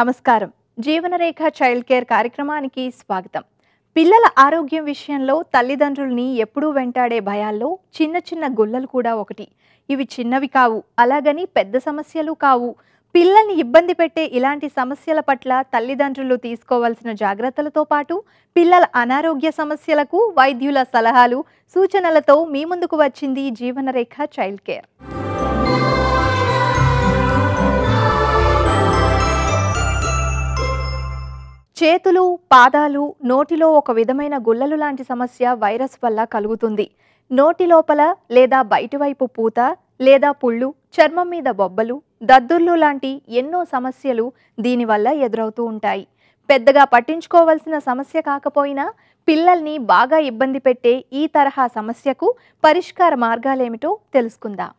నమస్కారం. జీవనరేఖ child care కార్యక్రమానికి స్వాగతం. పిల్లల ఆరోగ్యం విషయంలో తల్లిదండ్రుల్ని ఎప్పుడూ వెంటాడే భయాల్లో చిన్న చిన్న గుల్లలు కూడా ఒకటి. ఇవి చిన్నవి కావు అలాగని పెద్ద సమస్యలు కావు. పిల్లల్ని ఇబ్బంది పెట్టే ఇలాంటి సమస్యల పట్ల తల్లిదండ్రులు తీసుకోవాల్సిన జాగ్రత్తలతో పాటు పిల్లల అనారోగ్య సమస్యలకు వైద్యుల సలహాలు సూచనలతో మీ ముందుకు వచ్చింది జీవనరేఖ చైల్డ్ కేర్. చేతులు పాదాలు నోటిలో ఒక విధమైన గుల్లలు లాంటి సమస్య వైరస్ వల్ల కలుగుతుంది. నోటి లోపల లేదా బయటివైపు పూత లేదా పుళ్ళు చర్మం మీద బొబ్బలు దద్దుర్లు లాంటి ఎన్నో సమస్యలు దీనివల్ల ఎదురవుతూ ఉంటాయి. పెద్దగా పట్టించుకోవాల్సిన సమస్య కాకపోయినా పిల్లల్ని బాగా ఇబ్బంది పెట్టే ఈ తరహా సమస్యకు పరిష్కార మార్గాలేమిటో తెలుసుకుందాం.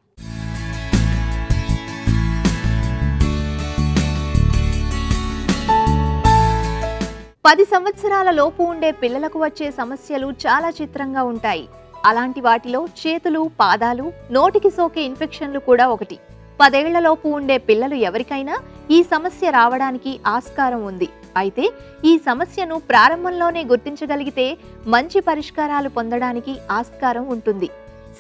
పది సంవత్సరాల లోపు ఉండే పిల్లలకు వచ్చే సమస్యలు చాలా చిత్రంగా ఉంటాయి. అలాంటి వాటిలో చేతులు పాదాలు నోటికి సోకే ఇన్ఫెక్షన్లు కూడా ఒకటి. పదేళ్ళలోపు ఉండే పిల్లలు ఎవరికైనా ఈ సమస్య రావడానికి ఆస్కారం ఉంది. అయితే ఈ సమస్యను ప్రారంభంలోనే గుర్తించగలిగితే మంచి పరిష్కారాలు పొందడానికి ఆస్కారం ఉంటుంది.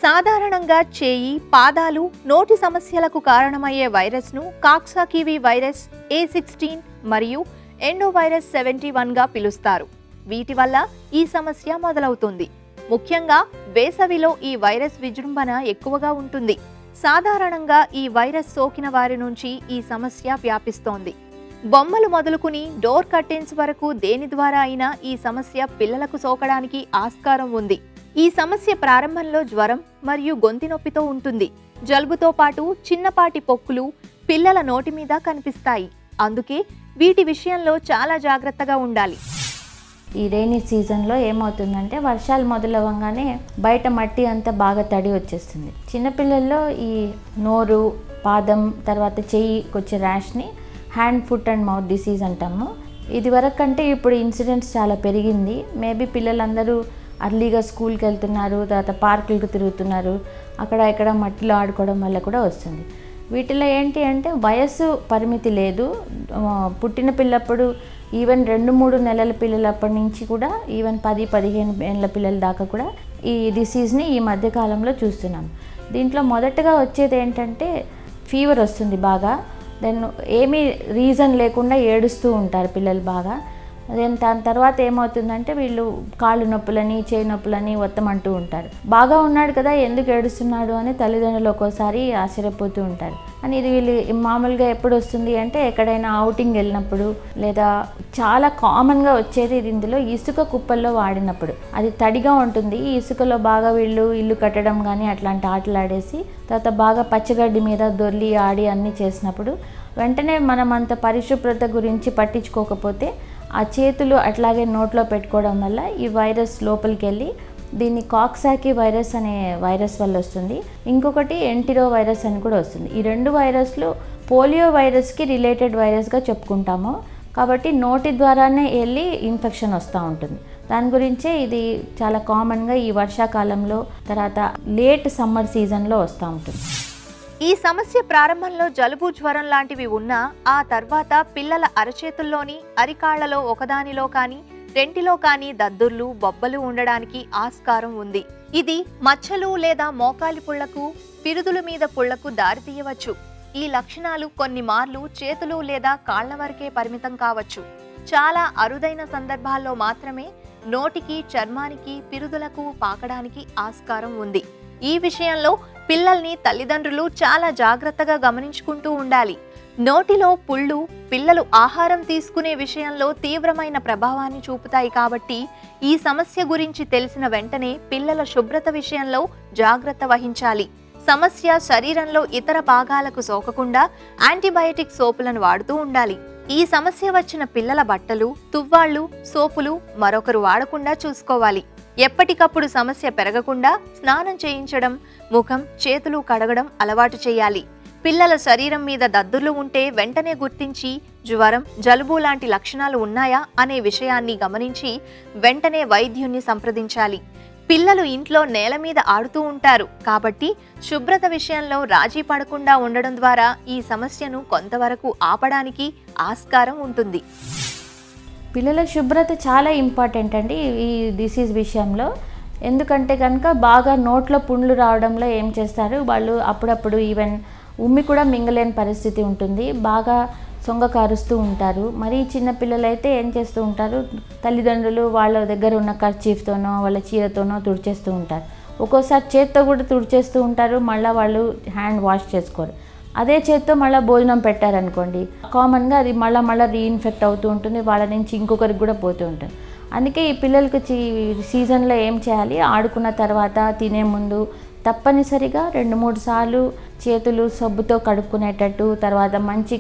సాధారణంగా చేయి పాదాలు నోటి సమస్యలకు కారణమయ్యే వైరస్ను కాక్సాకివి వైరస్ ఏ సిక్స్టీన్ మరియు ఎండోవైరస్ సెవెంటీ వన్గా పిలుస్తారు. వీటి వల్ల ఈ సమస్య మొదలవుతుంది. ముఖ్యంగా వేసవిలో ఈ వైరస్ విజృంభణ ఎక్కువగా ఉంటుంది. సాధారణంగా ఈ వైరస్ సోకిన వారి నుంచి ఈ సమస్య వ్యాపిస్తోంది. బొమ్మలు మొదలుకుని డోర్ కర్టెన్స్ వరకు దేని ద్వారా అయినా ఈ సమస్య పిల్లలకు సోకడానికి ఆస్కారం ఉంది. ఈ సమస్య ప్రారంభంలో జ్వరం మరియు గొంతి నొప్పితో ఉంటుంది. జలుబుతో పాటు చిన్నపాటి పొక్కులు పిల్లల నోటి మీద కనిపిస్తాయి. అందుకే వీటి విషయంలో చాలా జాగ్రత్తగా ఉండాలి. ఈ రైనీ సీజన్లో ఏమవుతుందంటే వర్షాలు మొదలవ్వగానే బయట మట్టి అంతా బాగా తడి వచ్చేస్తుంది. చిన్నపిల్లల్లో ఈ నోరు పాదం తర్వాత చెయ్యికి వచ్చే ర్యాష్ని hand foot and mouth disease అంటాము. ఇది వరకు కంటే ఇప్పుడు ఇన్సిడెంట్స్ చాలా పెరిగింది. మేబీ పిల్లలందరూ అర్లీగా స్కూల్కి వెళ్తున్నారు తర్వాత పార్కులకు తిరుగుతున్నారు. అక్కడ ఇక్కడ మట్టిలో ఆడుకోవడం వల్ల కూడా వస్తుంది. వీటిలో ఏంటి అంటే వయస్సు పరిమితి లేదు. పుట్టిన పిల్లప్పుడు ఈవెన్ రెండు మూడు నెలల పిల్లలప్పటి నుంచి కూడా ఈవెన్ పది పదిహేను ఏళ్ళ పిల్లల దాకా కూడా ఈ డిసీజ్ని ఈ మధ్యకాలంలో చూస్తున్నాం. దీంట్లో మొదటగా వచ్చేది ఏంటంటే ఫీవర్ వస్తుంది బాగా. దెన్ ఏమీ రీజన్ లేకుండా ఏడుస్తూ ఉంటారు పిల్లలు బాగా. దెన్ దాని తర్వాత ఏమవుతుందంటే వీళ్ళు కాళ్ళు నొప్పులని చేయి నొప్పులని ఒత్తమంటూ ఉంటారు. బాగా ఉన్నాడు కదా ఎందుకు ఏడుస్తున్నాడు అని తల్లిదండ్రులు ఒక్కోసారి ఆశ్చర్యపోతూ ఉంటారు. అని ఇది వీళ్ళు మామూలుగా ఎప్పుడు వస్తుంది అంటే ఎక్కడైనా అవుటింగ్ వెళ్ళినప్పుడు లేదా చాలా కామన్గా వచ్చేది ఇది ఇందులో ఇసుక కుప్పల్లో వాడినప్పుడు. అది తడిగా ఉంటుంది. ఈ ఇసుకలో బాగా వీళ్ళు ఇల్లు కట్టడం కానీ అట్లాంటి ఆటలు ఆడేసి తర్వాత బాగా పచ్చగడ్డి మీద దొర్లి ఆడి అన్నీ చేసినప్పుడు వెంటనే మనం అంత పరిశుభ్రత గురించి పట్టించుకోకపోతే ఆ చేతులు అట్లాగే నోట్లో పెట్టుకోవడం వల్ల ఈ వైరస్ లోపలికి వెళ్ళి దీన్ని కాక్సాకి వైరస్ అనే వైరస్ వల్ల వస్తుంది. ఇంకొకటి ఎంటిరో వైరస్ అని కూడా వస్తుంది. ఈ రెండు వైరస్లు పోలియో వైరస్కి రిలేటెడ్ వైరస్గా చెప్పుకుంటాము. కాబట్టి నోటి ద్వారానే వెళ్ళి ఇన్ఫెక్షన్ వస్తూ ఉంటుంది. దాని గురించే ఇది చాలా కామన్గా ఈ వర్షాకాలంలో తర్వాత లేట్ సమ్మర్ సీజన్లో వస్తూ ఉంటుంది. ఈ సమస్య ప్రారంభంలో జలుబు జ్వరం లాంటివి ఉన్నా ఆ తర్వాత పిల్లల అరచేతుల్లోని అరికాళ్ళలో ఒకదానిలో కానీ రెంటిలో కానీ దద్దుర్లు బొబ్బలు ఉండడానికి ఆస్కారం ఉంది. ఇది మచ్చలు లేదా మోకాలి పుళ్ళకు పిరుదుల మీద పుళ్ళకు దారితీయవచ్చు ఈ లక్షణాలు కొన్ని మార్లు చేతులు లేదా కాళ్ళ వరకే పరిమితం కావచ్చు. చాలా అరుదైన సందర్భాల్లో మాత్రమే నోటికి చర్మానికి పిరుదులకు పాకడానికి ఆస్కారం ఉంది. ఈ విషయంలో పిల్లల్ని తల్లిదండ్రులు చాలా జాగ్రత్తగా గమనించుకుంటూ ఉండాలి. నోటిలో పుళ్ళు పిల్లలు ఆహారం తీసుకునే విషయంలో తీవ్రమైన ప్రభావాన్ని చూపుతాయి కాబట్టి ఈ సమస్య గురించి తెలిసిన వెంటనే పిల్లల శుభ్రత విషయంలో జాగ్రత్త వహించాలి. సమస్య శరీరంలో ఇతర భాగాలకు సోకకుండా యాంటీబయాటిక్ సోపులను వాడుతూ ఉండాలి. ఈ సమస్య వచ్చిన పిల్లల బట్టలు తువ్వాళ్ళు సోపులు మరొకరు వాడకుండా చూసుకోవాలి. ఎప్పటికప్పుడు సమస్య పెరగకుండా స్నానం చేయించడం ముఖం చేతులు కడగడం అలవాటు చేయాలి. పిల్లల శరీరం మీద దద్దుర్లు ఉంటే వెంటనే గుర్తించి జ్వరం జలుబు లాంటి లక్షణాలు ఉన్నాయా అనే విషయాన్ని గమనించి వెంటనే వైద్యుణ్ణి సంప్రదించాలి. పిల్లలు ఇంట్లో నేల మీద ఆడుతూ ఉంటారు కాబట్టి శుభ్రత విషయంలో రాజీ పడకుండా ఉండడం ద్వారా ఈ సమస్యను కొంతవరకు ఆపడానికి ఆస్కారం ఉంటుంది. పిల్లల శుభ్రత చాలా ఇంపార్టెంట్ అండి ఈ డిసీజ్ విషయంలో. ఎందుకంటే కనుక బాగా నోట్లో పుండ్లు రావడంలో ఏం చేస్తారు? వాళ్ళు అప్పుడప్పుడు ఈవెన్ ఉమ్మి కూడా మింగలేని పరిస్థితి ఉంటుంది. బాగా సొంగ కారుస్తూ ఉంటారు. మరి చిన్న పిల్లలైతే ఏం చేస్తూ ఉంటారు? తల్లిదండ్రులు వాళ్ళ దగ్గర ఉన్న కర్చీఫ్తోనో వాళ్ళ చీరతోనో తుడిచేస్తూ ఉంటారు. ఒక్కోసారి చేత్తో కూడా తుడిచేస్తూ ఉంటారు. మళ్ళీ వాళ్ళు హ్యాండ్ వాష్ చేసుకోరు. అదే చేత్తో మళ్ళీ భోజనం పెట్టారనుకోండి. కామన్గా అది మళ్ళీ మళ్ళీ రీఇన్ఫెక్ట్ అవుతూ ఉంటుంది వాళ్ళ నుంచి ఇంకొకరికి కూడా పోతూ ఉంటుంది. అందుకే ఈ పిల్లలకి సీజన్లో ఏం చేయాలి? ఆడుకున్న తర్వాత తినే ముందు తప్పనిసరిగా రెండు మూడు సార్లు చేతులు సబ్బుతో కడుక్కునేటట్టు తర్వాత మంచి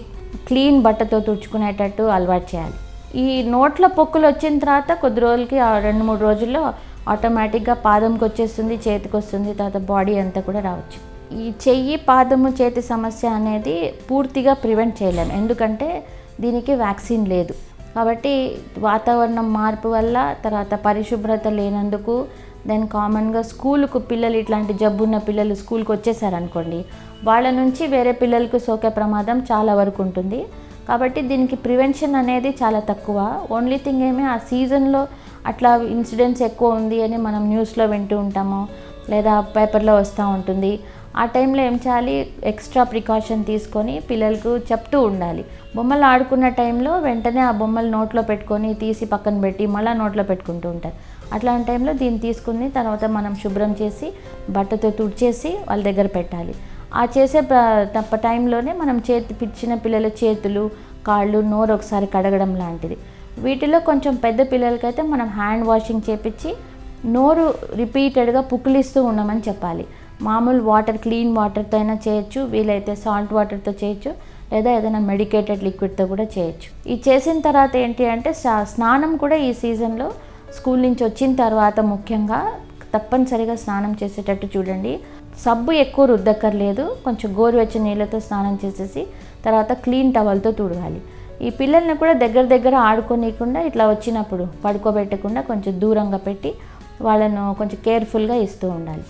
క్లీన్ బట్టతో తుడుచుకునేటట్టు అలవాటు చేయాలి. ఈ నోట్ల పొక్కులు వచ్చిన తర్వాత కొద్ది రోజులకి ఆ రెండు మూడు రోజుల్లో ఆటోమేటిక్గా పాదంకి వచ్చేస్తుంది చేతికి వస్తుంది తర్వాత బాడీ అంతా కూడా రావచ్చు. ఈ చెయ్యి పాదము చేతి సమస్య అనేది పూర్తిగా ప్రివెంట్ చేయలేము. ఎందుకంటే దీనికి వ్యాక్సిన్ లేదు. కాబట్టి వాతావరణం మార్పు వల్ల తర్వాత పరిశుభ్రత లేనందుకు దెన్ కామన్గా స్కూలుకు పిల్లలు ఇట్లాంటి జబ్బున్న పిల్లలు స్కూల్కి వచ్చేసారనుకోండి వాళ్ళ నుంచి వేరే పిల్లలకు సోకే ప్రమాదం చాలా వరకు ఉంటుంది. కాబట్టి దీనికి ప్రివెన్షన్ అనేది చాలా తక్కువ. ఓన్లీ థింగ్ ఏమి ఆ సీజన్లో అట్లా ఇన్సిడెంట్స్ ఎక్కువ ఉంది అని మనం న్యూస్లో వింటూ ఉంటాము. లేదా పేపర్లో వస్తూ ఉంటుంది. ఆ టైంలో ఏం చేయాలి? ఎక్స్ట్రా ప్రికాషన్ తీసుకొని పిల్లలకు చెప్తూ ఉండాలి. బొమ్మలు ఆడుకున్న టైంలో వెంటనే ఆ బొమ్మలు నోట్లో పెట్టుకొని తీసి పక్కన పెట్టి మళ్ళీ నోట్లో పెట్టుకుంటూ ఉంటారు. అట్లాంటి టైంలో దీన్ని తీసుకుని తర్వాత మనం శుభ్రం చేసి బట్టతో తుడిచేసి వాళ్ళ దగ్గర పెట్టాలి. ఆ చేసే తప్ప టైంలోనే మనం చేతి పిచ్చిన పిల్లల చేతులు కాళ్ళు నోరు ఒకసారి కడగడం లాంటిది. వీటిలో కొంచెం పెద్ద పిల్లలకైతే మనం హ్యాండ్ వాషింగ్ చేపించి నోరు రిపీటెడ్గా పుక్కిలిస్తూ ఉండమని చెప్పాలి. మామూలు వాటర్ క్లీన్ వాటర్తో అయినా చేయొచ్చు వీలైతే సాల్ట్ వాటర్తో చేయొచ్చు లేదా ఏదైనా మెడికేటెడ్ లిక్విడ్తో కూడా చేయొచ్చు. ఈ చేసిన తర్వాత ఏంటి అంటే స్నా- స్నానం కూడా ఈ సీజన్లో స్కూల్ నుంచి వచ్చిన తర్వాత ముఖ్యంగా తప్పనిసరిగా స్నానం చేసేటట్టు చూడండి. సబ్బు ఎక్కువ రుద్దక్కర్లేదు కొంచెం గోరువెచ్చని నీళ్ళతో స్నానం చేసేసి తర్వాత క్లీన్ టవల్తో తుడవాలి. ఈ పిల్లల్ని కూడా దగ్గర దగ్గర ఆడుకోనీయకుండా ఇట్లా వచ్చినప్పుడు పడుకోబెట్టకుండా కొంచెం దూరంగా పెట్టి వాళ్ళను కొంచెం కేర్ఫుల్గా ఇస్తూ ఉండాలి.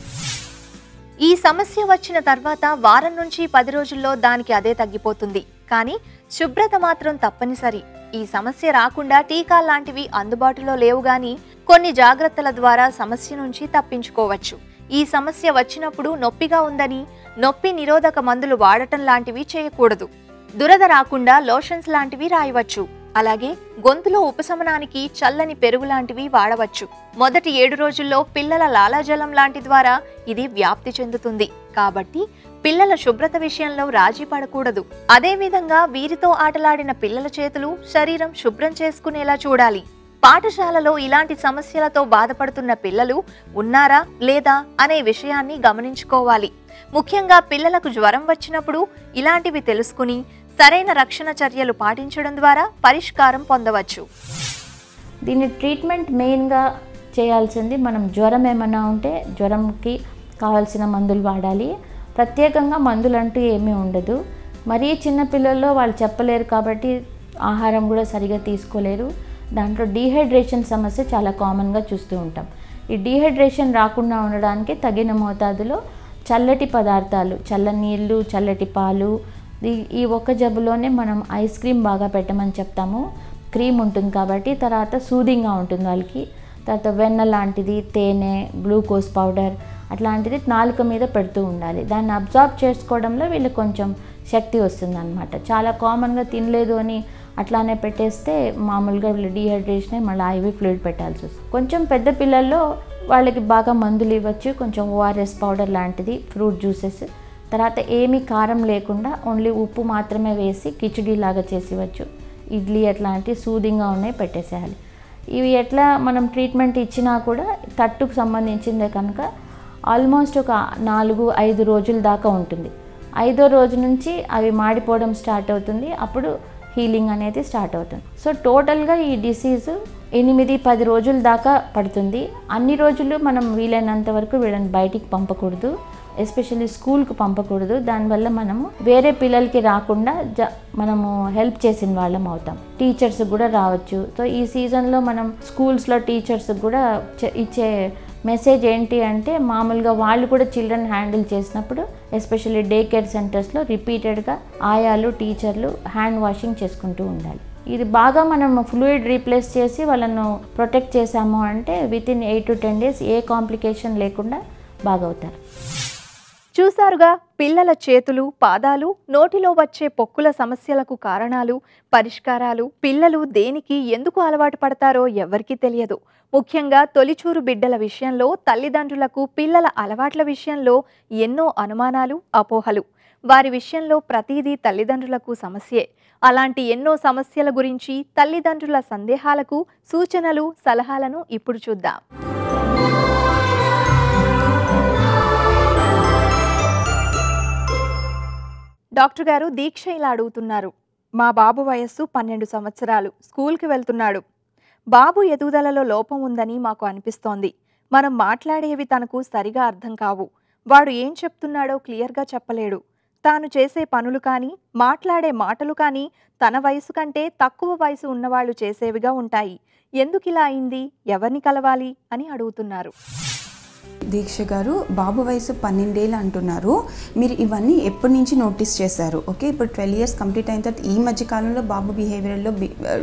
ఈ సమస్య వచ్చిన తర్వాత వారం నుంచి పది రోజుల్లో దానికి అదే తగ్గిపోతుంది. కానీ శుభ్రత మాత్రం తప్పనిసరి. ఈ సమస్య రాకుండా టీకా లాంటివి అందుబాటులో లేవు గాని కొన్ని జాగ్రత్తల ద్వారా సమస్య నుంచి తప్పించుకోవచ్చు. ఈ సమస్య వచ్చినప్పుడు నొప్పిగా ఉందని నొప్పి నిరోధక మందులు వాడటం లాంటివి చేయకూడదు. దురద రాకుండా లోషన్స్ లాంటివి రాయవచ్చు. అలాగే గొంతులో ఉపశమనానికి చల్లని పెరుగు లాంటివి వాడవచ్చు. మొదటి ఏడు రోజుల్లో పిల్లల లాలాజలం లాంటి ద్వారా ఇది వ్యాప్తి చెందుతుంది. కాబట్టి పిల్లల శుభ్రత విషయంలో రాజీ పడకూడదు. అదేవిధంగా వీరితో ఆటలాడిన పిల్లల చేతులు శరీరం శుభ్రం చేసుకునేలా చూడాలి. పాఠశాలలో ఇలాంటి సమస్యలతో బాధపడుతున్న పిల్లలు ఉన్నారా లేదా అనే విషయాన్ని గమనించుకోవాలి. ముఖ్యంగా పిల్లలకు జ్వరం వచ్చినప్పుడు ఇలాంటివి తెలుసుకుని సరైన రక్షణ చర్యలు పాటించడం ద్వారా పరిష్కారం పొందవచ్చు. దీని ట్రీట్మెంట్ మెయిన్గా చేయాల్సింది మనం జ్వరం ఏమైనా ఉంటే జ్వరంకి కావాల్సిన మందులు వాడాలి. ప్రత్యేకంగా మందులు అంటూ ఏమీ ఉండదు. మరీ చిన్న పిల్లల్లో వాళ్ళు చెప్పలేరు కాబట్టి ఆహారం కూడా సరిగా తీసుకోలేరు. దాంట్లో డీహైడ్రేషన్ సమస్య చాలా కామన్గా చూస్తూ ఉంటాం. ఈ డీహైడ్రేషన్ రాకుండా ఉండడానికి తగిన మోతాదులో చల్లటి పదార్థాలు చల్ల నీళ్ళు చల్లటి పాలు ఈ- ఒక్క జబ్బులోనే మనం ఐస్ క్రీమ్ బాగా పెట్టమని చెప్తాము. క్రీమ్ ఉంటుంది కాబట్టి తర్వాత సూదింగ్గా ఉంటుంది వాళ్ళకి. తర్వాత వెన్న లాంటిది తేనె గ్లూకోజ్ పౌడర్ అట్లాంటిది నాలుక మీద పెడుతూ ఉండాలి. దాన్ని అబ్జార్బ్ చేసుకోవడంలో వీళ్ళకి కొంచెం శక్తి వస్తుంది అనమాట చాలా కామన్గా తినలేదు అని అట్లానే పెట్టేస్తే మామూలుగా వీళ్ళు డీహైడ్రేషన్ మళ్ళీ ఐవి ఫ్లూయిడ్ పెట్టాల్సి వస్తుంది. కొంచెం పెద్ద పిల్లల్లో వాళ్ళకి బాగా మందులు ఇవ్వచ్చు. కొంచెం ఓఆర్ఎస్ పౌడర్ లాంటిది ఫ్రూట్ జ్యూసెస్ తర్వాత ఏమీ కారం లేకుండా ఓన్లీ ఉప్పు మాత్రమే వేసి కిచిడీ లాగా ఇడ్లీ అట్లాంటి సూదింగ్గా ఉన్నాయి పెట్టేసేయాలి. ఇవి ఎట్లా మనం ట్రీట్మెంట్ ఇచ్చినా కూడా తట్టుకు సంబంధించిందే కనుక ఆల్మోస్ట్ ఒక నాలుగు ఐదు రోజుల దాకా ఉంటుంది. ఐదో రోజు నుంచి అవి మాడిపోవడం స్టార్ట్ అవుతుంది. అప్పుడు హీలింగ్ అనేది స్టార్ట్ అవుతుంది. సో టోటల్గా ఈ డిసీజు ఎనిమిది పది రోజుల దాకా పడుతుంది. అన్ని రోజులు మనం వీలైనంత వరకు వీళ్ళని బయటికి పంపకూడదు. ఎస్పెషల్లీ స్కూల్కి పంపకూడదు. దానివల్ల మనము వేరే పిల్లలకి రాకుండా జ మనము హెల్ప్ చేసిన వాళ్ళం అవుతాం. టీచర్స్ కూడా రావచ్చు. సో ఈ సీజన్లో మనం స్కూల్స్లో టీచర్స్ కూడా ఇచ్చే మెసేజ్ ఏంటి అంటే మామూలుగా వాళ్ళు కూడా చిల్డ్రన్ హ్యాండిల్ చేసినప్పుడు ఎస్పెషల్లీ డే కేర్ సెంటర్స్లో రిపీటెడ్గా ఆయాలు టీచర్లు హ్యాండ్ వాషింగ్ చేసుకుంటూ ఉండాలి. ఇది బాగా మనం ఫ్లూయిడ్ రీప్లేస్ చేసి వాళ్ళను ప్రొటెక్ట్ చేసాము అంటే within eight to ten days A complication లేకుండా బాగవుతారు చూసారుగా పిల్లల చేతులు పాదాలు నోటిలో వచ్చే పొక్కుల సమస్యలకు కారణాలు పరిష్కారాలు పిల్లలు దేనికి ఎందుకు అలవాటు పడతారో ఎవరికీ తెలియదు. ముఖ్యంగా తొలిచూరు బిడ్డల విషయంలో తల్లిదండ్రులకు పిల్లల అలవాట్ల విషయంలో ఎన్నో అనుమానాలు అపోహలు. వారి విషయంలో ప్రతిదీ తల్లిదండ్రులకు సమస్యే. అలాంటి ఎన్నో సమస్యల గురించి తల్లిదండ్రుల సందేహాలకు సూచనలు సలహాలను ఇప్పుడు చూద్దాం. డాక్టర్ గారు దీక్ష ఇలా అడుగుతున్నారు. మా బాబు వయస్సు పన్నెండు సంవత్సరాలు. స్కూల్కి వెళ్తున్నాడు. బాబు ఎదుగుదలలో లోపం ఉందని మాకు అనిపిస్తోంది. మనం మాట్లాడేవి తనకు సరిగా అర్థం కావు. వాడు ఏం చెప్తున్నాడో క్లియర్గా చెప్పలేడు. తాను చేసే పనులు కానీ మాట్లాడే మాటలు కానీ తన వయసు కంటే తక్కువ వయసు ఉన్నవాళ్ళు చేసేవిగా ఉంటాయి. ఎందుకు ఇలా అయింది? ఎవరిని కలవాలి? అని అడుగుతున్నారు. దీక్ష గారు బాబు వయసు పన్నెండేళ్ళు అంటున్నారు. మీరు ఇవన్నీ ఎప్పటి నుంచి నోటీస్ చేశారు? ఓకే ఇప్పుడు ట్వెల్వ్ ఇయర్స్ కంప్లీట్ అయిన తర్వాత ఈ మధ్య కాలంలో బాబు బిహేవియర్లో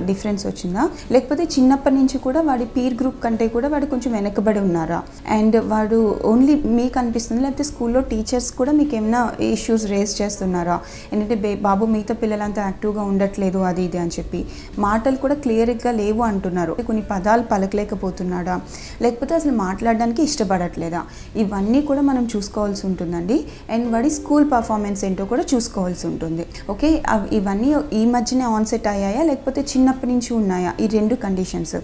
డిఫరెన్స్ వచ్చిందా? లేకపోతే చిన్నప్పటి నుంచి కూడా వాడి పీర్ గ్రూప్ కంటే కూడా వాడు కొంచెం వెనకబడి ఉన్నారా? అండ్ వాడు ఓన్లీ మీకు అనిపిస్తుంది? లేకపోతే స్కూల్లో టీచర్స్ కూడా మీకు ఏమైనా ఇష్యూస్ రేస్ చేస్తున్నారా? ఏంటంటే బాబు మిగతా పిల్లలంతా యాక్టివ్గా ఉండట్లేదు అది ఇది అని చెప్పి. మాటలు కూడా క్లియర్గా లేవు అంటున్నారు. కొన్ని పదాలు పలకలేకపోతున్నాడా? లేకపోతే అసలు మాట్లాడడానికి ఇష్టపడట్లేదా ఇవన్నీ కూడా మనం చూసుకోవాల్సి ఉంటుందండి. అండ్ వాడి స్కూల్ పర్ఫార్మెన్స్ ఏంటో కూడా చూసుకోవాల్సి ఉంటుంది. ఓకే ఇవన్నీ ఈ మధ్యనే ఆన్సెట్ అయ్యాయా? లేకపోతే చిన్నప్పటి నుంచి ఉన్నాయా? ఈ రెండు కండిషన్స్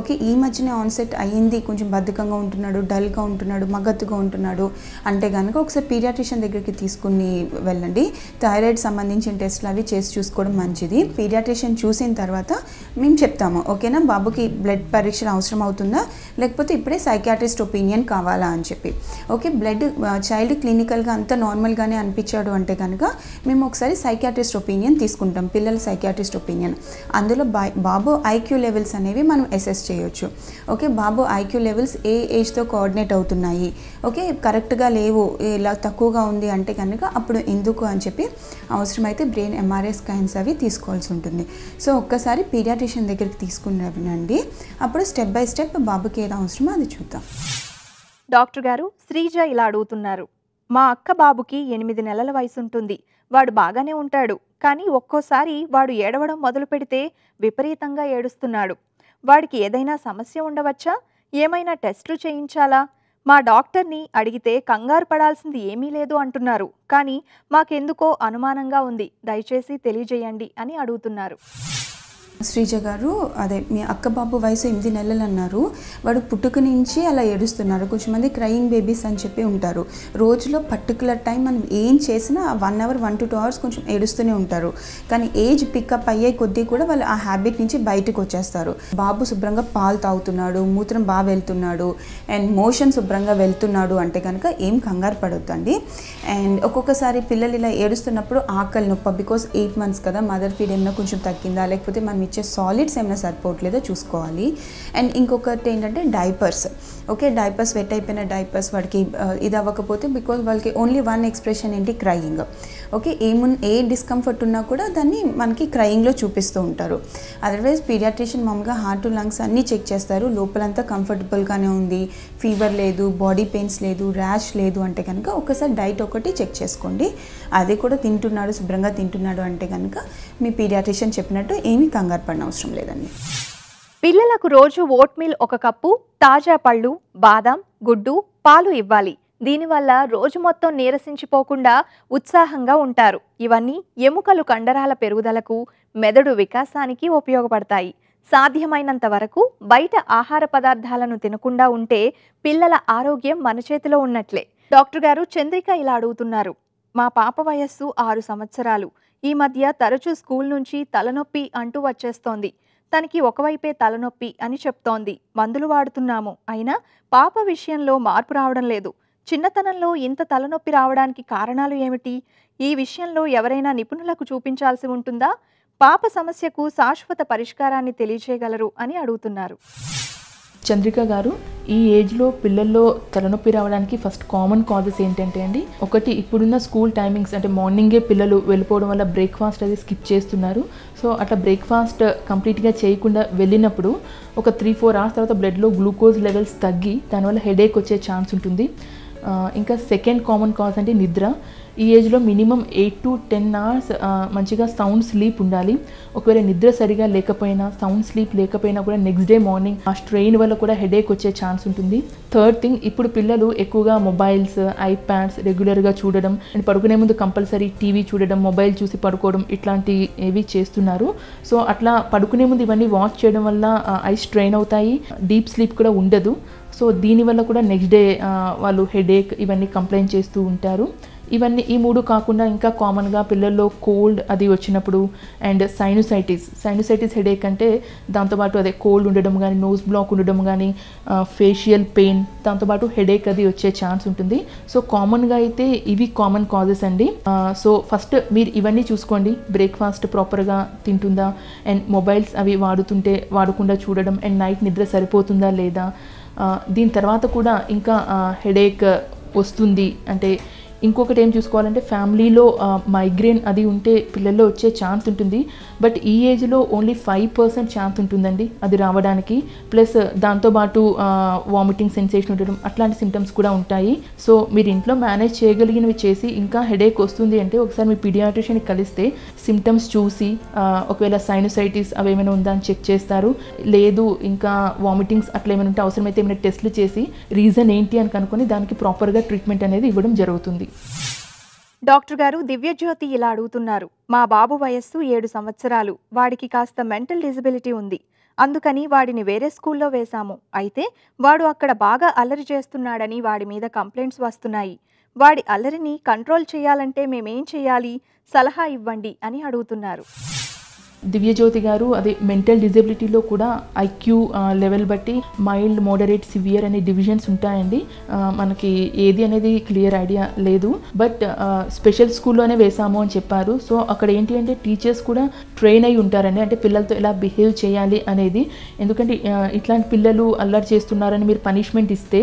ఓకే ఈ మధ్యనే ఆన్సెట్ అయ్యింది. కొంచెం బద్ధకంగా ఉంటున్నాడు డల్గా ఉంటున్నాడు మగత్తుగా ఉంటున్నాడు. అంటే కనుక ఒకసారి పీడియాట్రిషియన్ దగ్గరికి తీసుకుని వెళ్ళండి. థైరాయిడ్ సంబంధించిన టెస్ట్లు అవి చేసి చూసుకోవడం మంచిది. పీడియాట్రిషియన్ చూసిన తర్వాత మేము చెప్తాము. ఓకేనా బాబుకి బ్లడ్ పరీక్షలు అవసరం అవుతుందా? లేకపోతే ఇప్పుడే సైకాట్రిస్ట్ ఒపీనియన్ కావాలి? అని చెప్పి. ఓకే బ్లడ్ చైల్డ్ క్లినికల్గా అంతా నార్మల్గానే అనిపించాడు అంటే కనుక మేము ఒకసారి సైకాట్రిస్ట్ ఒపీనియన్ తీసుకుంటాం పిల్లల సైకాట్రిస్ట్ ఒపీనియన్. అందులో బా బాబు ఐక్యూ లెవెల్స్ అనేవి మనం అసెస్ చేయొచ్చు. ఓకే బాబు ఐక్యూ లెవెల్స్ ఏ ఏజ్తో కోఆర్డినేట్ అవుతున్నాయి? ఓకే కరెక్ట్గా లేవు ఇలా తక్కువగా ఉంది అంటే కనుక అప్పుడు ఎందుకు అని చెప్పి అవసరమైతే బ్రెయిన్ ఎంఆర్ఐ స్కాన్స్ అవి తీసుకోవాల్సి ఉంటుంది. సో ఒక్కసారి పీడియాట్రిషియన్ దగ్గరికి తీసుకున్నానండి అప్పుడు స్టెప్ బై స్టెప్ బాబుకి ఏది అవసరమో అది చూద్దాం. డాక్టర్ గారు శ్రీజ ఇలా అడుగుతున్నారు. మా అక్క బాబుకి ఎనిమిది నెలల వయసు ఉంటుంది వాడు బాగానే ఉంటాడు. కానీ ఒక్కోసారి వాడు ఏడవడం మొదలు పెడితే విపరీతంగా ఏడుస్తున్నాడు. వాడికి ఏదైనా సమస్య ఉండవచ్చా? ఏమైనా టెస్టులు చేయించాలా? మా డాక్టర్ని అడిగితే కంగారు పడాల్సింది ఏమీ లేదు అంటున్నారు. కానీ మాకెందుకో అనుమానంగా ఉంది. దయచేసి తెలియజేయండి అని అడుగుతున్నారు. శ్రీజ గారు అదే మీ అక్క బాబు వయసు ఎనిమిది నెలలు అన్నారు. వాడు పుట్టుక నుంచి అలా ఏడుస్తున్నారు. కొంచెం మంది క్రయింగ్ బేబీస్ అని చెప్పి ఉంటారు. రోజులో పర్టికులర్ టైం మనం ఏం చేసినా one hour one to two hours కొంచెం ఏడుస్తూనే ఉంటారు. కానీ ఏజ్ పికప్ అయ్యే కొద్దీ కూడా వాళ్ళు ఆ హ్యాబిట్ నుంచి బయటకు వచ్చేస్తారు. బాబు శుభ్రంగా పాలు తాగుతున్నాడు మూత్రం బాగా వెళ్తున్నాడు అండ్ మోషన్ శుభ్రంగా వెళ్తున్నాడు అంటే కనుక ఏం కంగారు పడొద్దండి. అండ్ ఒక్కొక్కసారి పిల్లలు ఇలా ఏడుస్తున్నప్పుడు ఆకలి నొప్ప బికాస్ ఎయిట్ మంత్స్ కదా మదర్ ఫీడ్ ఏమైనా కొంచెం తగ్గిందా? లేకపోతే మనం ఇచ్చే సాలిడ్స్ ఏమైనా సరిపోవట్లేదో చూసుకోవాలి. అండ్ ఇంకొకటి ఏంటంటే డైపర్స్ ఓకే డైపర్స్ వెట్ అయిపోయిన డైపర్స్ వాడికి uh, ఇది అవ్వకపోతే బికాజ్ వాళ్ళకి ఓన్లీ వన్ ఎక్స్ప్రెషన్ ఏంటి? క్రయింగ్ ఓకే ఏమున్ ఏ డిస్కంఫర్ట్ ఉన్నా కూడా దాన్ని మనకి క్రయింగ్లో చూపిస్తూ ఉంటారు. అదర్వైజ్ పీడియాట్రిషియన్ మామూలుగా హార్ట్ టు లంగ్స్ అన్నీ చెక్ చేస్తారు. లోపలంతా కంఫర్టబుల్గానే ఉంది. ఫీవర్ లేదు బాడీ పెయిన్స్ లేదు ర్యాష్ లేదు అంటే కనుక ఒకసారి డైట్ ఒకటి చెక్ చేసుకోండి. అది కూడా తింటున్నాడు శుభ్రంగా తింటున్నాడు అంటే కనుక మీ పీడియాట్రిషియన్ చెప్పినట్టు ఏమీ కంగారు పడిన అవసరం లేదండి. పిల్లలకు రోజు ఓట్మీల్ ఒక కప్పు తాజా పళ్ళు బాదం గుడ్డు పాలు ఇవ్వాలి. దీనివల్ల రోజు మొత్తం నీరసించిపోకుండా ఉత్సాహంగా ఉంటారు. ఇవన్నీ ఎముకలు కండరాల పెరుగుదలకు మెదడు వికాసానికి ఉపయోగపడతాయి. సాధ్యమైనంత వరకు బయట ఆహార పదార్థాలను తినకుండా ఉంటే పిల్లల ఆరోగ్యం మన చేతిలో ఉన్నట్లే. డాక్టర్ గారు చంద్రిక ఇలా అడుగుతున్నారు. మా పాప వయస్సు ఆరు సంవత్సరాలు. ఈ మధ్య తరచూ స్కూల్ నుంచి తలనొప్పి అంటూ వచ్చేస్తోంది. తనకి ఒకవైపే తలనొప్పి అని చెప్తోంది. మందులు వాడుతున్నాము. అయినా పాప విషయంలో మార్పు రావడం లేదు. చిన్నతనంలో ఇంత తలనొప్పి రావడానికి కారణాలు ఏమిటి? ఈ విషయంలో ఎవరైనా నిపుణులకు చూపించాల్సి ఉంటుందా? పాప సమస్యకు శాశ్వత పరిష్కారాన్ని తెలియజేయగలరు అని అడుగుతున్నారు. చంద్రిక గారు ఈ ఏజ్లో పిల్లల్లో తలనొప్పి రావడానికి ఫస్ట్ కామన్ కాజెస్ ఏంటంటే అండి ఒకటి ఇప్పుడున్న స్కూల్ టైమింగ్స్ అంటే మార్నింగే పిల్లలు వెళ్ళిపోవడం వల్ల బ్రేక్ఫాస్ట్ అది స్కిప్ చేస్తున్నారు. సో అట్లా బ్రేక్ఫాస్ట్ కంప్లీట్గా చేయకుండా వెళ్ళినప్పుడు ఒక త్రీ ఫోర్ అవర్స్ తర్వాత బ్లడ్లో గ్లూకోజ్ లెవెల్స్ తగ్గి దానివల్ల హెడేక్ వచ్చే ఛాన్స్ ఉంటుంది. ఇంకా సెకండ్ కామన్ కాజ్ అంటే నిద్ర. ఈ ఏజ్లో minimum eight to ten hours మంచిగా సౌండ్ స్లీప్ ఉండాలి. ఒకవేళ నిద్ర సరిగా లేకపోయినా సౌండ్ స్లీప్ లేకపోయినా కూడా నెక్స్ట్ డే మార్నింగ్ ఆ స్ట్రెయిన్ వల్ల కూడా హెడేక్ వచ్చే ఛాన్స్ ఉంటుంది. థర్డ్ థింగ్ ఇప్పుడు పిల్లలు ఎక్కువగా మొబైల్స్ ఐప్యాడ్స్ రెగ్యులర్గా చూడడం అండ్ పడుకునే ముందు కంపల్సరీ టీవీ చూడడం మొబైల్ చూసి పడుకోవడం ఇట్లాంటి ఏవి చేస్తున్నారు. సో అట్లా పడుకునే ముందు ఇవన్నీ వాచ్ చేయడం వల్ల ఐ స్ట్రెయిన్ అవుతాయి. డీప్ స్లీప్ కూడా ఉండదు. సో దీనివల్ల కూడా నెక్స్ట్ డే వాళ్ళు హెడేక్ ఇవన్నీ కంప్లైంట్ చేస్తూ ఉంటారు. ఇవన్నీ ఈ మూడు కాకుండా ఇంకా కామన్గా పిల్లల్లో కోల్డ్ అది వచ్చినప్పుడు అండ్ సైనుసైటిస్ సైనుసైటిస్ హెడేక్ అంటే దాంతోపాటు అదే కోల్డ్ ఉండడం కానీ నోస్ బ్లాక్ ఉండడం కానీ ఫేషియల్ పెయిన్ దాంతోపాటు హెడేక్ అది వచ్చే ఛాన్స్ ఉంటుంది. సో కామన్గా అయితే ఇవి కామన్ కాజెస్ అండి. సో ఫస్ట్ మీరు ఇవన్నీ చూసుకోండి. బ్రేక్ఫాస్ట్ ప్రాపర్గా తింటుందా? అండ్ మొబైల్స్ అవి వాడుతుంటే వాడకుండా చూడడం అండ్ నైట్ నిద్ర సరిపోతుందా లేదా? దీని తర్వాత కూడా ఇంకా హెడేక్ వస్తుంది. అంటే ఇంకొకటి ఏం చూసుకోవాలంటే ఫ్యామిలీలో మైగ్రేన్ అది ఉంటే పిల్లల్లో వచ్చే ఛాన్స్ ఉంటుంది. బట్ ఈ ఏజ్లో ఓన్లీ ఫైవ్ పర్సెంట్ ఛాన్స్ ఉంటుందండి అది రావడానికి. ప్లస్ దాంతోపాటు వామిటింగ్ సెన్సేషన్ ఉండడం అట్లాంటి సిమ్టమ్స్ కూడా ఉంటాయి. సో మీరు ఇంట్లో మేనేజ్ చేయగలిగినవి చేసి ఇంకా హెడేక్ వస్తుంది అంటే ఒకసారి మీ పీడియాట్రిషియన్ కలిస్తే సిమ్టమ్స్ చూసి ఒకవేళ సైనోసైటిస్ అవి ఏమైనా ఉందా అని చెక్ చేస్తారు. లేదు ఇంకా వామిటింగ్స్ అట్లా ఏమైనా ఉంటే అవసరమైతే ఏమైనా టెస్ట్లు చేసి రీజన్ ఏంటి అని కనుక్కొని దానికి ప్రాపర్గా ట్రీట్మెంట్ అనేది ఇవ్వడం జరుగుతుంది. డాక్టర్ గారు దివ్యజ్యోతి ఇలా అడుగుతున్నారు. మా బాబు వయస్సు ఏడు సంవత్సరాలు. వాడికి కాస్త మెంటల్ డిజబిలిటీ ఉంది. అందుకని వాడిని వేరే స్కూల్లో వేశాము. అయితే వాడు అక్కడ బాగా అల్లరి చేస్తున్నాడని వాడి మీద కంప్లైంట్స్ వస్తున్నాయి. వాడి అల్లరిని కంట్రోల్ చేయాలంటే మేమేం చేయాలి? సలహా ఇవ్వండి అని అడుగుతున్నారు. దివ్యజ్యోతి గారు అదే మెంటల్ డిజబిలిటీలో కూడా ఐక్యూ లెవెల్ బట్టి మైల్డ్ మోడరేట్ సివియర్ అనే డివిజన్స్ ఉంటాయండి. మనకి ఏది అనేది క్లియర్ ఐడియా లేదు. బట్ స్పెషల్ స్కూల్లోనే వేసాము అని చెప్పారు. సో అక్కడ ఏంటి అంటే టీచర్స్ కూడా ట్రైన్ అయి ఉంటారండి. అంటే పిల్లలతో ఎలా బిహేవ్ చేయాలి అనేది. ఎందుకంటే ఇట్లాంటి పిల్లలు అల్లరి చేస్తున్నారని మీరు పనిష్మెంట్ ఇస్తే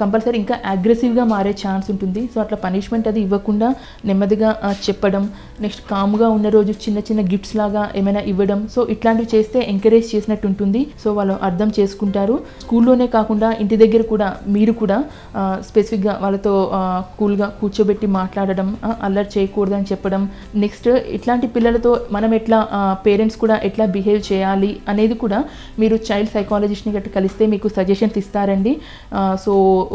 కంపల్సరీ ఇంకా అగ్రెసివ్గా మారే ఛాన్స్ ఉంటుంది. సో అట్లా పనిష్మెంట్ అది ఇవ్వకుండా నెమ్మదిగా చెప్పడం నెక్స్ట్ కామ్గా ఉన్న రోజు చిన్న చిన్న గిఫ్ట్స్ లాగా ఏమైనా ఇవ్వడం సో ఇట్లాంటివి చేస్తే ఎంకరేజ్ చేసినట్టు ఉంటుంది సో వాళ్ళు అర్థం చేసుకుంటారు. స్కూల్లోనే కాకుండా ఇంటి దగ్గర కూడా మీరు కూడా స్పెసిఫిక్గా వాళ్ళతో కూల్గా కూర్చోబెట్టి మాట్లాడడం అల్లరి చేయకూడదని చెప్పడం. నెక్స్ట్ ఇట్లాంటి పిల్లలతో మనం ఎట్లా పేరెంట్స్ కూడా ఎట్లా బిహేవ్ చేయాలి అనేది కూడా మీరు చైల్డ్ సైకాలజిస్ట్ని గట్టి కలిస్తే మీకు సజెషన్స్ ఇస్తారండి. సో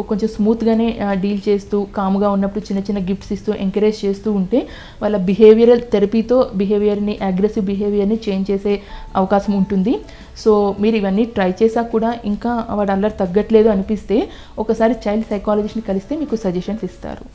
కొంచెం స్మూత్గానే డీల్ చేస్తూ కామ్గా ఉన్నప్పుడు చిన్న చిన్న గిఫ్ట్స్ ఇస్తూ ఎంకరేజ్ చేస్తూ ఉంటే వాళ్ళ బిహేవియరల్ థెరపీతో బిహేవియర్ని అగ్రెసివ్ బిహేవియర్ని చేంజ్ చేసే అవకాశం ఉంటుంది. సో మీరు ఇవన్నీ ట్రై చేశాక కూడా ఇంకా వాడు అల్లరి తగ్గట్లేదు అనిపిస్తే ఒకసారి చైల్డ్ సైకాలజిస్ట్ని కలిస్తే మీకు సజెషన్స్ ఇస్తారు.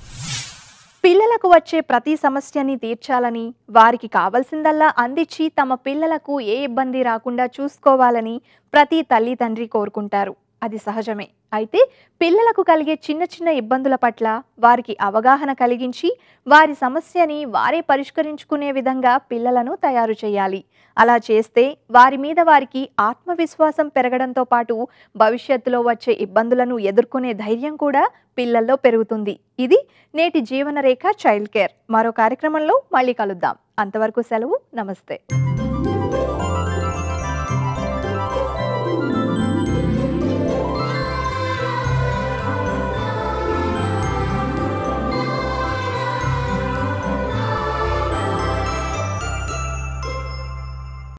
పిల్లలకు వచ్చే ప్రతి సమస్యని తీర్చాలని వారికి కావలసిందల్లా అందించి తమ పిల్లలకు ఏ ఇబ్బంది రాకుండా చూసుకోవాలని ప్రతి తల్లి తండ్రి కోరుకుంటారు. అది సహజమే. అయితే పిల్లలకు కలిగే చిన్న చిన్న ఇబ్బందుల పట్ల వారికి అవగాహన కలిగించి వారి సమస్యని వారే పరిష్కరించుకునే విధంగా పిల్లలను తయారు చేయాలి. అలా చేస్తే వారి మీద వారికి ఆత్మవిశ్వాసం పెరగడంతో పాటు భవిష్యత్తులో వచ్చే ఇబ్బందులను ఎదుర్కొనే ధైర్యం కూడా పిల్లల్లో పెరుగుతుంది. ఇది నేటి జీవనరేఖ చైల్డ్ కేర్. మరో కార్యక్రమంలో మళ్ళీ కలుద్దాం. అంతవరకు సెలవు. నమస్తే.